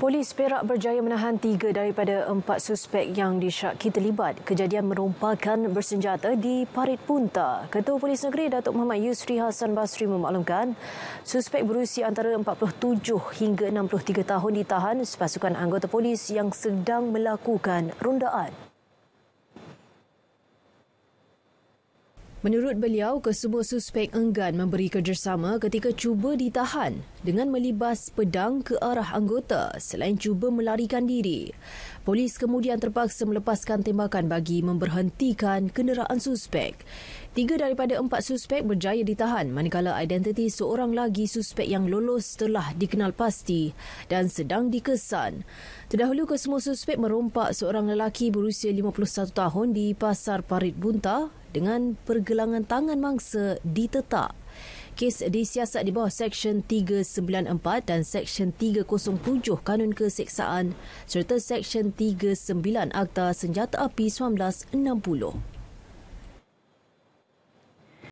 Polis Perak berjaya menahan tiga daripada empat suspek yang disyaki terlibat kejadian merompakan bersenjata di Parit Punta. Ketua Polis Negeri Datuk Muhammad Yusri Hassan Basri memaklumkan suspek berusia antara 47 hingga 63 tahun ditahan sepasukan anggota polis yang sedang melakukan rondaan. Menurut beliau, kesemua suspek enggan memberi kerjasama ketika cuba ditahan dengan melibas pedang ke arah anggota selain cuba melarikan diri. Polis kemudian terpaksa melepaskan tembakan bagi memberhentikan kenderaan suspek. Tiga daripada empat suspek berjaya ditahan manakala identiti seorang lagi suspek yang lolos telah dikenal pasti dan sedang dikesan. Terdahulu kesemua suspek merompak seorang lelaki berusia 51 tahun di Pasar Parit Bunta dengan pergelangan tangan mangsa ditetak. Kes disiasat di bawah Seksyen 394 dan Seksyen 307 Kanun Keseksaan serta Seksyen 39 Akta Senjata Api 1960.